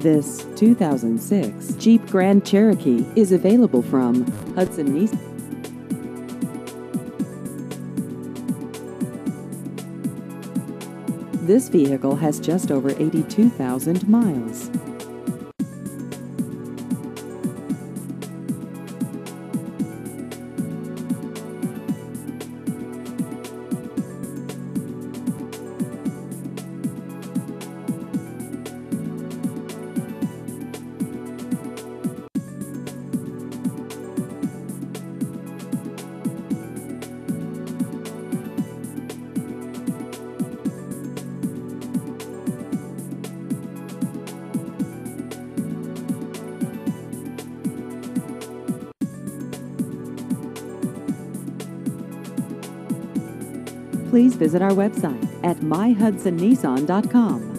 This 2006 Jeep Grand Cherokee is available from Hudson Nissan. This vehicle has just over 82,000 miles. Please visit our website at myhudsonnissan.com.